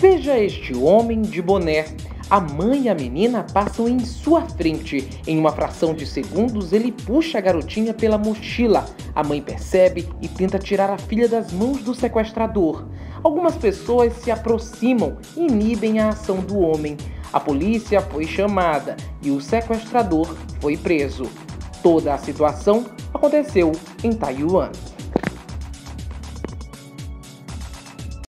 Veja este homem de boné. A mãe e a menina passam em sua frente. Em uma fração de segundos, ele puxa a garotinha pela mochila. A mãe percebe e tenta tirar a filha das mãos do sequestrador. Algumas pessoas se aproximam e inibem a ação do homem. A polícia foi chamada e o sequestrador foi preso. Toda a situação aconteceu em Taiwan.